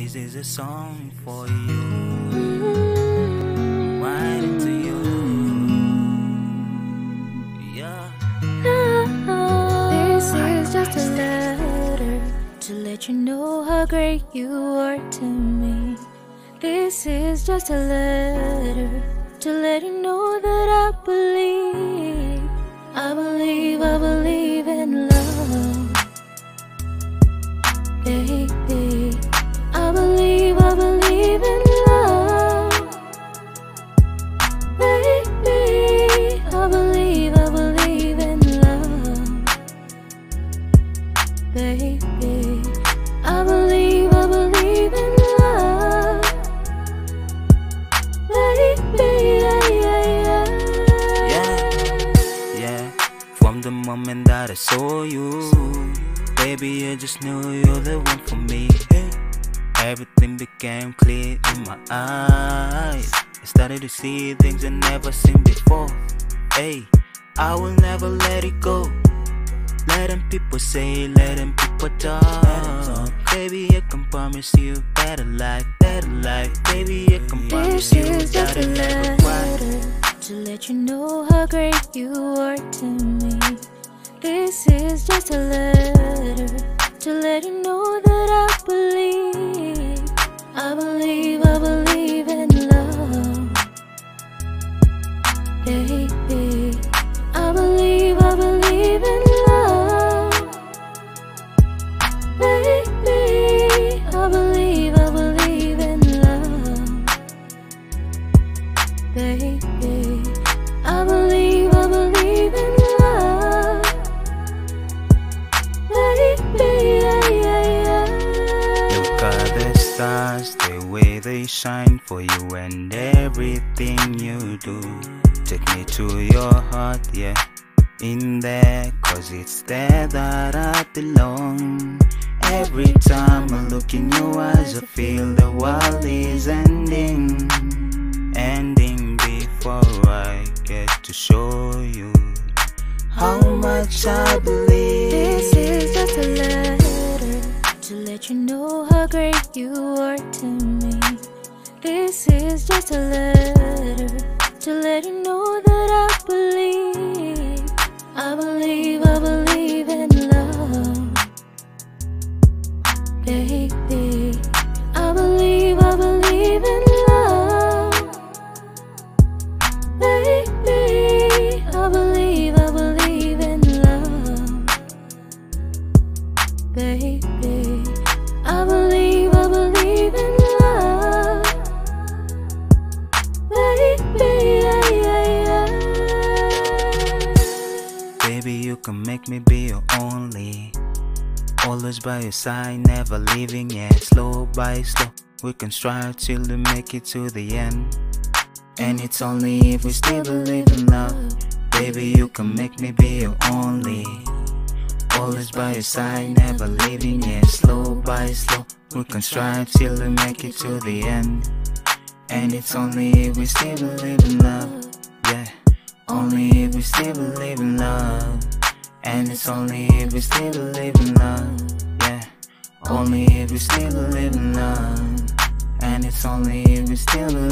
This is a song for you. Writing to you. Yeah. This is just a letter to let you know how great you are to me. This is just a letter to let you know that I believe. Moment that I saw you, baby, I just knew you're the one for me. Everything became clear in my eyes. I started to see things I never seen before. Hey, I will never let it go. Let them people say, let them people talk. Baby, I can promise you better life, better life. Baby, I can promise This you just that a I never to let you know how great you are to me. This is just a letter to let you know that I believe. Stars, the way they shine for you and everything you do. Take me to your heart, yeah. In there, cause it's there that I belong. Every time I look in your eyes, I feel the world is ending. Ending before I get to show you how much I believe. This is just a to let you know how great you are to me. This is just a letter to let you know that I believe. I believe, I make me be your only. Always by your side, never leaving yet. Slow by slow, we can strive till we make it to the end. And it's only if we still believe in love. Baby, you can make me be your only. Always by your side, never leaving yet. Slow by slow, we can strive till we make it to the end. And it's only if we still believe in love. Yeah, only if we still believe in love. And it's only if we still believe in love. Yeah, only if we still believe in love. And it's only if we still.